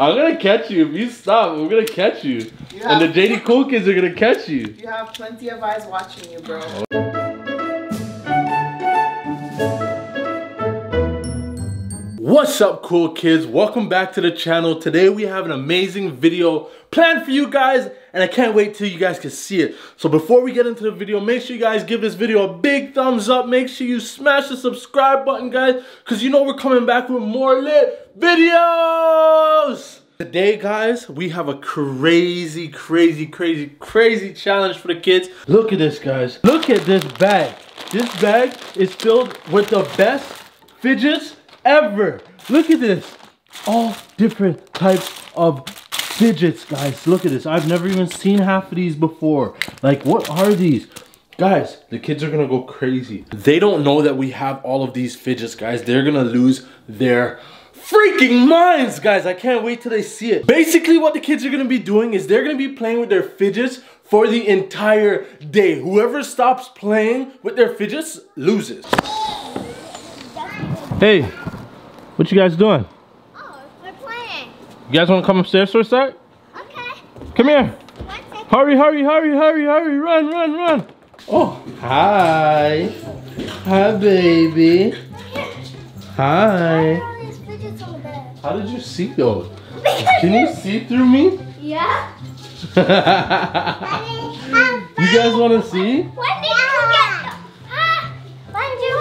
I'm gonna catch you if you stop. We're gonna catch you, You and the JD Cool Kids are gonna catch you. You have plenty of eyes watching you, bro. What's up, cool kids? Welcome back to the channel. Today we have an amazing video planned for you guys, and I can't wait till you guys can see it. So before we get into the video, make sure you guys give this video a big thumbs up. Make sure you smash the subscribe button, guys, because you know we're coming back with more lit videos. Today, guys, we have a crazy, crazy, crazy, crazy challenge for the kids. Look at this, guys. Look at this bag. This bag is filled with the best fidgets ever. Look at this. All different types of fidgets, guys. Look at this. I've never even seen half of these before. Like, what are these? Guys, the kids are gonna go crazy. They don't know that we have all of these fidgets, guys. They're gonna lose their freaking minds, guys. I can't wait till they see it. Basically, what the kids are gonna be doing is they're gonna be playing with their fidgets for the entire day. Whoever stops playing with their fidgets loses. Hey, what you guys doing? Oh, we're playing. You guys wanna come upstairs for a sec? Okay. Come here. One second. Hurry, hurry, hurry, hurry, hurry, run, run, run. Oh, hi. Hi, baby. Hi. All these fidgets on the bed. How did you see those? Can you see through me? Yeah. you guys want to see? When did you get? When did you?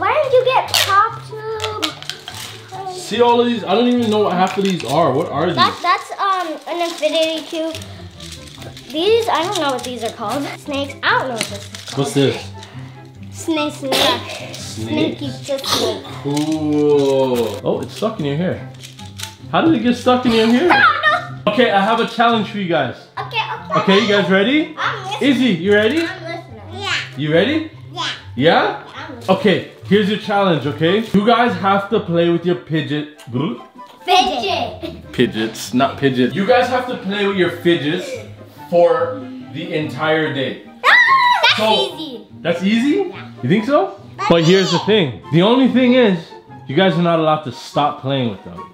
Why did you get pop tube? See all of these? I don't even know what half of these are. What are That these? that's um an infinity cube. These I don't know what these are called. Snakes. I don't know what this is called. What's this? Snake, snake. Cool. Oh, it's stuck in your hair. How did it get stuck in your hair? I Okay, I have a challenge for you guys. Okay, okay. Okay, you guys ready? I'm listening. Izzy, you ready? I'm listening. Yeah. You ready? Yeah. Yeah? I'm listening. Okay, here's your challenge, okay? You guys have to play with your pidget. Fidget. Pidgets, not pidget. You guys have to play with your fidgets for the entire day. Ah, that's So- easy. That's easy? You think so? But here's the thing. The only thing is, you guys are not allowed to stop playing with them.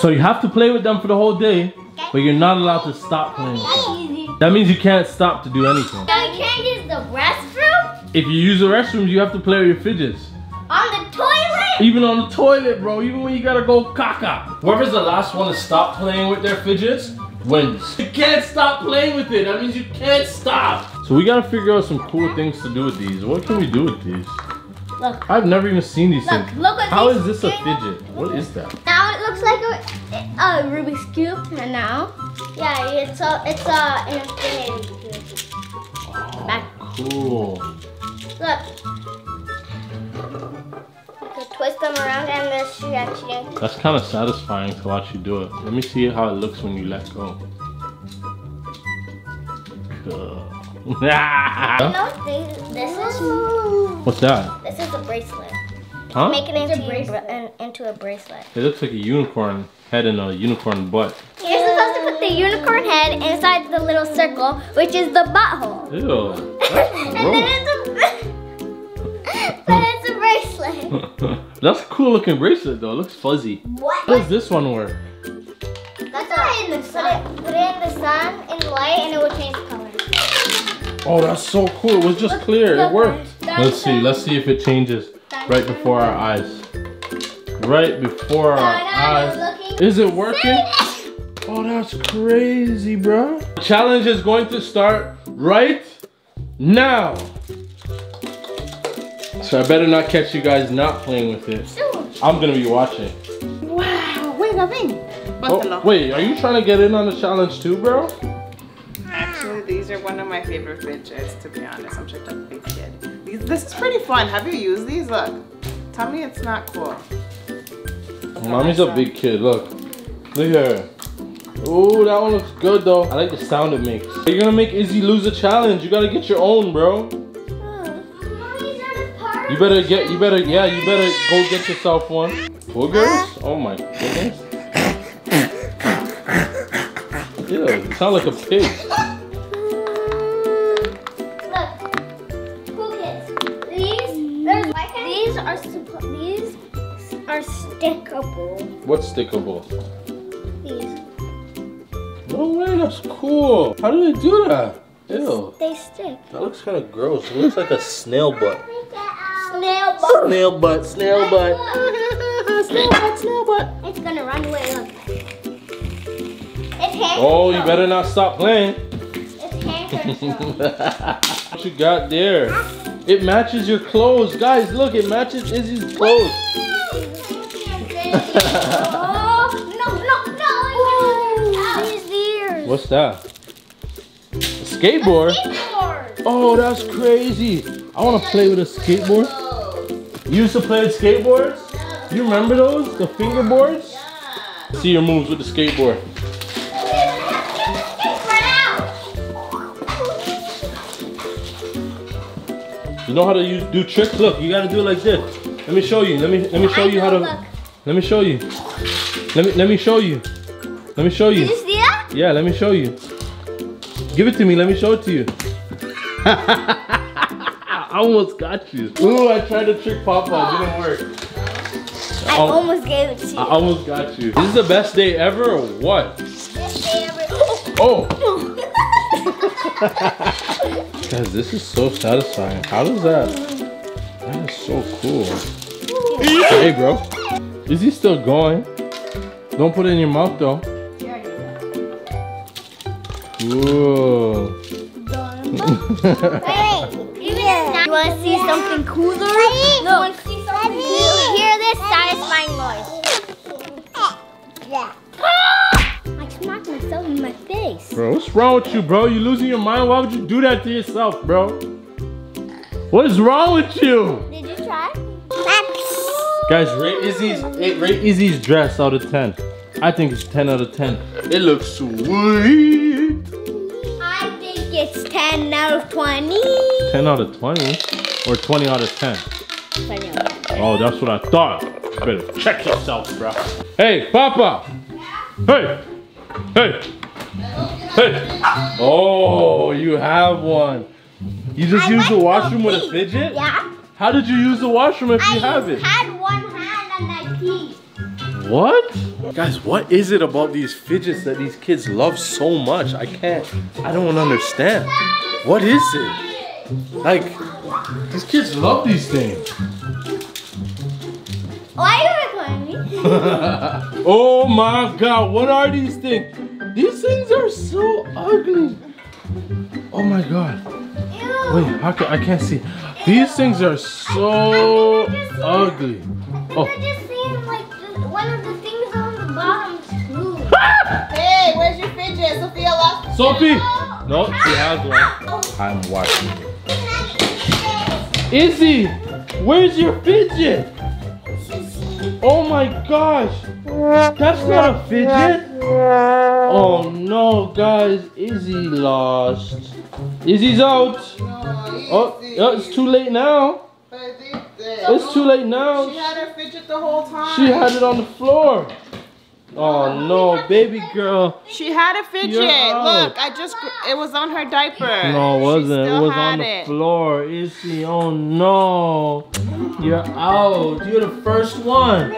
So you have to play with them for the whole day, but you're not allowed to stop playing with them. That means you can't stop to do anything. So you can't use the restroom If you use the restroom, you have to play with your fidgets. on the toilet? Even on the toilet, bro. Even when you gotta go caca. Whoever's the last one to stop playing with their fidgets wins. You can't stop playing with it. That means you can't stop. So we gotta figure out some cool things to do with these. What can we do with these? Look. I've never even seen these Look, things. look at How these this a fidget? What is that? Now it looks like a, a Rubik's cube, and now, yeah, it's a it's a an infinity cube. Back. Cool. Look. You twist them around, and should actually. That's kind of satisfying to watch you do it. Let me see how it looks when you let go. Cool. You know, this, this is What's that? this is a bracelet. Huh? Make it into a, bra- an, into a bracelet. It looks like a unicorn head and a unicorn butt. You're supposed to put the unicorn head inside the little circle, which is the butthole. Ew. and then it's a then it's a bracelet. That's a cool looking bracelet though. It looks fuzzy. What? How does this one work? That's not in the sun. Put it, put it in the sun, in the light, and it will change color. Oh, that's so cool. It was just Look, clear. It worked. Let's see. Let's see if it changes right before our eyes. Right before our eyes. Is it working? Oh, that's crazy, bro. Challenge is going to start right now. So I better not catch you guys not playing with it. I'm gonna be watching. Wow, wait a minute. Oh, wait, are you trying to get in on the challenge too, bro? Are one of my favorite fidgets, to be honest. I'm such a big kid. These, this is pretty fun. Have you used these? Look. Tell me it's not cool. Mommy's a big kid, look. Look at her. Ooh, that one looks good though. I like the sound it makes. You're gonna make Izzy lose a challenge. You gotta get your own, bro. You better get, you better, yeah, you better go get yourself one. Boogers? Oh my goodness. Ew, you sound like a pig. Stickable. What's stickable? These. No way, that's cool. How do they do that? Ew. They stick. That looks kind of gross. It looks like a snail butt. Snail ball. Snail butt, snail butt. snail butt, snail butt. It's gonna run away. Look. It's hand Oh, you better not stop playing. It's hand what you got there? It matches your clothes. Guys, look, it matches Izzy's clothes. Oh, no, no, no. His ears. What's that? A skateboard? Skateboard. Oh, that's crazy. I want to play with a skateboard. You used to play with skateboards? You remember those? The fingerboards? See your moves with the skateboard. You know how to use do tricks? Look, you gotta do it like this. Let me show you. Let me let me show you how to let me show you. Let me let me show you. Let me show you. You see? Yeah, let me show you. Give it to me. Let me show it to you. I almost got you. Ooh, I tried to trick Papa. It didn't work. I Oh. almost gave it to you. I almost got you. This is the best day ever or what? Best day ever. Oh! Guys, this is so satisfying. How does that? That is so cool. Hey, bro. Is he still going? Don't put it in your mouth, though. Ooh. Hey, you want to see something cooler? Look. You want to see something cooler? Hear this satisfying noise. Yeah. I smacked myself in my face. Bro, what's wrong with you, bro? You losing your mind? Why would you do that to yourself, bro? What is wrong with you? You? Guys, rate Izzy's eh, rate Izzy's dress out of 10. I think it's 10 out of 10. It looks sweet. I think it's 10 out of 20. 10 out of 20 or 20 out of 10. 20 out of 10. Oh, that's what I thought. Better check yourself, bro. Hey, Papa. Hey. Hey. Hey. Oh, you have one. You just I use the washroom with a fidget? Yeah. How did you use the washroom if you have it? What? Guys, what is it about these fidgets that these kids love so much? I can't, I don't understand. What is it? Like, these kids love these things. Why are you recording me? oh my god, what are these things? These things are so ugly. Oh my god. Ew. Wait, how can, I can't see. These things are so ugly. Oh. Sophie! No, she has one. I'm watching. Izzy, where's your fidget? Oh my gosh, that's not a fidget. Oh no, guys, Izzy lost. Izzy's out. Oh, oh, it's too late now. It's too late now. She had her fidget the whole time. She had it on the floor. Oh no, baby girl. She had a fidget. You're. Look, I just, it was on her diaper. No, it wasn't. It still was had on the it. floor. Izzy, oh no. You're out. You're the first one.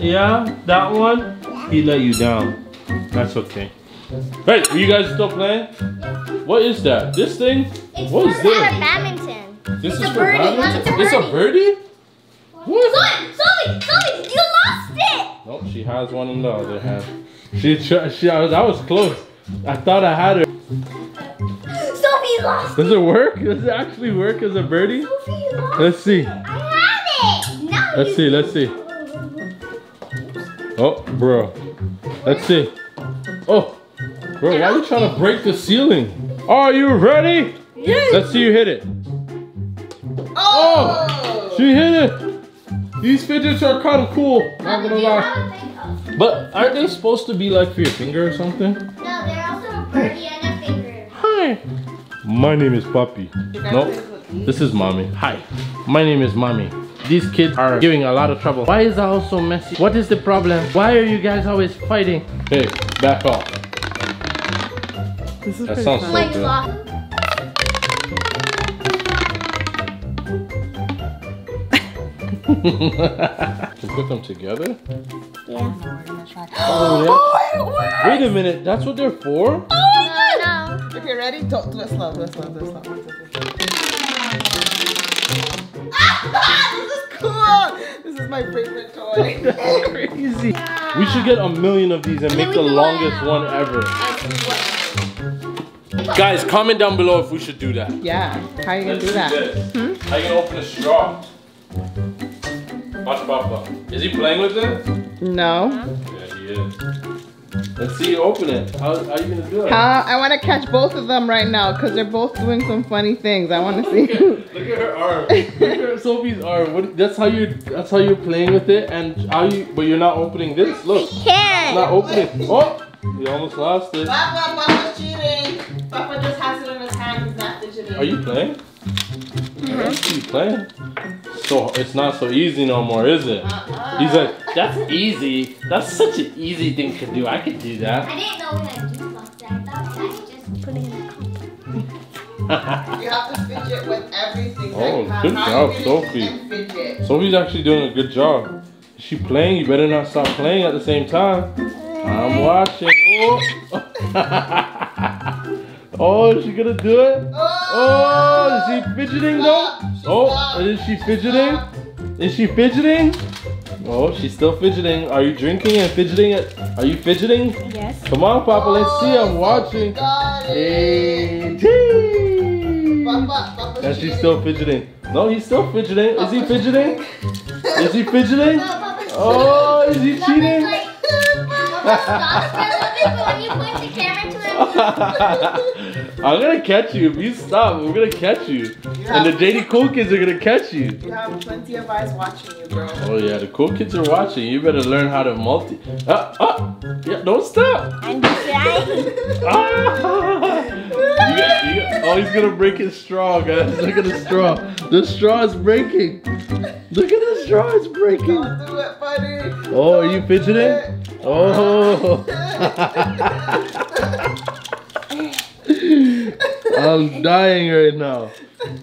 Yeah, that one? He let you down. That's okay. Hey, are you guys still playing? What is that? This thing? It's What is this? badminton. This It's is a for birdie. badminton? It's a birdie? It's a birdie? What? Zoe, Zoe, Zoe, you lost it. Nope, she has one in the other hand. She, she, I was, I was close. I thought I had her. Sophie lost Does it work? Does it actually work as a birdie? Sophie lost Let's see. I had it. Now Let's see, let's see. Oh, bro. Let's see. Oh, bro, why are you trying to break the ceiling? Are you ready? Yes. Let's see you hit it. Oh. oh she hit it. These fidgets are kind of cool. Not gonna lie. Oh. But aren't they supposed to be like for your finger or something? No, they're also a birdie and a finger. Hi. My name is Puppy. Nope. This is mommy. Hi. My name is mommy. These kids are giving a lot of trouble. Why is the house so messy? What is the problem? Why are you guys always fighting? Hey, back off. This is That pretty sounds fun. so good. To put them together? Yeah. We're gonna try. Oh, yeah. Oh, it worked! Wait a minute, that's what they're for? Oh, it No, no. If you're ready, don't do it slow, do it slow, do it slow. One, two, three. Ah, this is cool! This is my favorite toy. That's crazy. We should get a million of these and then make the longest go one ever. Guys, comment down below if we should do that. yeah, how are you gonna do that? Hmm? How you gonna open a straw? Watch Papa. Is he playing with it? No. Yeah, he is. Let's see you open it. How, how you gonna do it? How, I want to catch both of them right now because they're both doing some funny things. I want to see. at, look at her arm. Look at her, Sophie's arm. What, that's how you. That's how you're playing with it, and how you. But you're not opening this. Look, it's Can't. not opening. Oh, you almost lost it. Papa, Papa's cheating. Papa just has it in his hand. He's not fidgeting. Are you playing? Mm-hmm. Are you playing? So it's not so easy no more, is it? Uh-uh. He's like, that's easy. That's such an easy thing to do. I could do that. I didn't know we had juice box. I thought I just put it in a cup. You have to fidget with everything. Oh, you good job, Sophie. Sophie's actually doing a good job. Is she playing? You better not stop playing at the same time. I'm watching. Oh, oh is she gonna do it? Oh, oh is she fidgeting though? Oh, is she fidgeting? Is she fidgeting? Oh, she's still fidgeting. Are you drinking and fidgeting it? Are you fidgeting? Yes. Come on, Papa, let's see. I'm watching. Got it. Hey, cheese. Papa, And she's still fidgeting. No, he's still fidgeting. Is he fidgeting? Is he fidgeting? Oh, is he cheating? Like, Papa's but when you point the camera to him, I'm gonna catch you. If you stop, we're gonna catch you. And the JD Cool Kids are gonna catch you. You have plenty of eyes watching you, girl. Oh yeah, the cool kids are watching. You better learn how to multi. Ah, ah. Yeah, don't stop. I'm trying. Ah. You got- you got- oh, he's gonna break his straw, guys. Look at the straw. The straw is breaking. Look at the straw, it's breaking. Don't do it, buddy. Oh, are you fidgeting? Oh. I'm dying right now.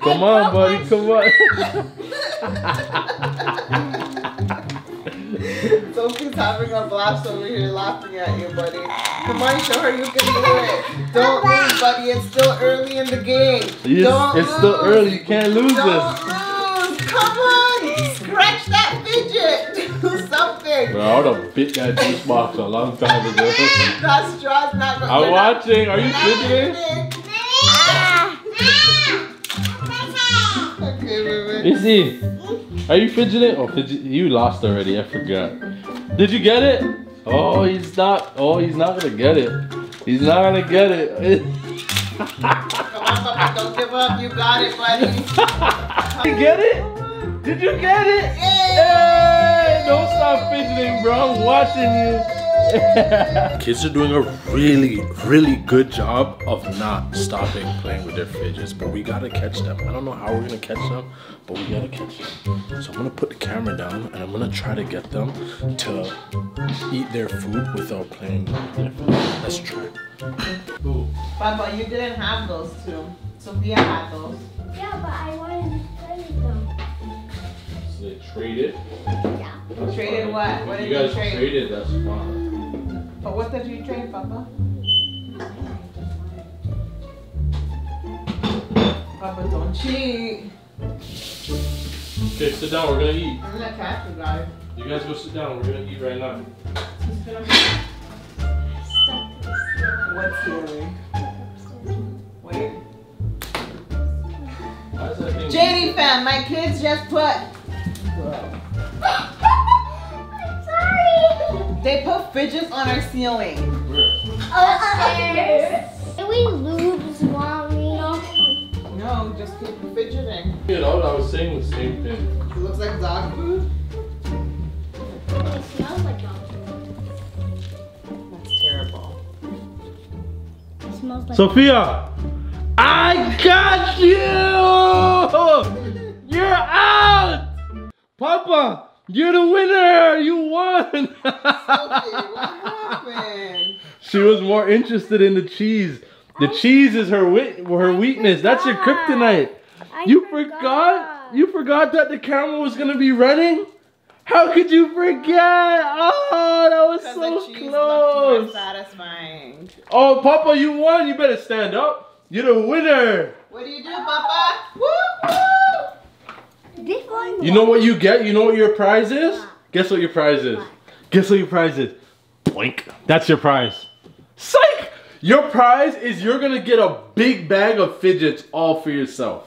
Come on, buddy. Come on. Sophie's having a blast over here laughing at you, buddy. Come on, show her you can do it. Don't lose, buddy. It's still early in the game. Yes, Don't it's still early. You can't lose Don't this. lose. Come on. Scratch that fidget. Do something. Bro, I would have bit that juice box a long time ago. That straw's not going I'm watching. Are you fidgeting? Izzy, are you fidgeting? Oh, fidget. You lost already. I forgot. Did you get it? Oh, he's not. Oh, he's not gonna get it. He's not gonna get it. Come on, Papa. Don't give up. You got it, buddy. Did you get it? Did you get it? Hey! Don't stop fidgeting, bro. I'm watching you. Kids are doing a really, really good job of not stopping playing with their fidgets, but we gotta catch them. I don't know how we're gonna catch them, but we gotta catch them. So I'm gonna put the camera down and I'm gonna try to get them to eat their food without playing with their food. Let's try. Ooh. Papa, you didn't have those two. Sophia had those. Yeah, but I wanted to play with them. So they traded. Yeah. That's Traded funny. what? What you did you guys trade? traded, that's fine. But what did you trade, Papa? Papa, don't cheat. Okay, sit down, we're gonna eat. I'm gonna catch you guys. You guys go sit down, we're gonna eat right now. What's healing? Wait. JD fam, my kids just put. They put fidgets on our ceiling. Where? Upstairs. Can we lose, mommy? No, just keep fidgeting. You know, I was saying the same thing. It looks like dog food. It smells like dog food. That's terrible. It smells like. Sophia! I got you! You're out! Papa, you're the winner! You won! Okay, what happened? she was more interested in the cheese. The cheese is her wit- her weakness. That's your kryptonite. I You forgot? You forgot that the camera was gonna be running? How could you forget? Oh, that was so the cheese looked close. more satisfying. Oh, Papa, you won. You better stand up. You're the winner. What do you do, Papa? Woo woo! You know what you get? You know what your prize is? Guess what your prize is? Guess what your prize is? Boink. That's your prize. Psych! Your prize is you're gonna get a big bag of fidgets all for yourself.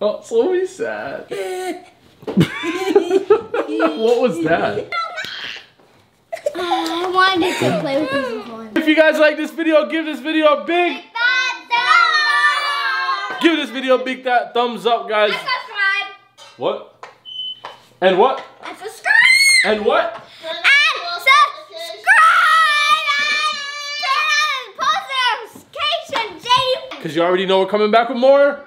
Oh, so sad. what was that? I wanted to play with this one. If you guys like this video, give this video a big, give this video a big that thumbs up, guys. Subscribe. What? And what? And subscribe. And what? And subscribe. And turn on post notifications. Because you already know we're coming back with more.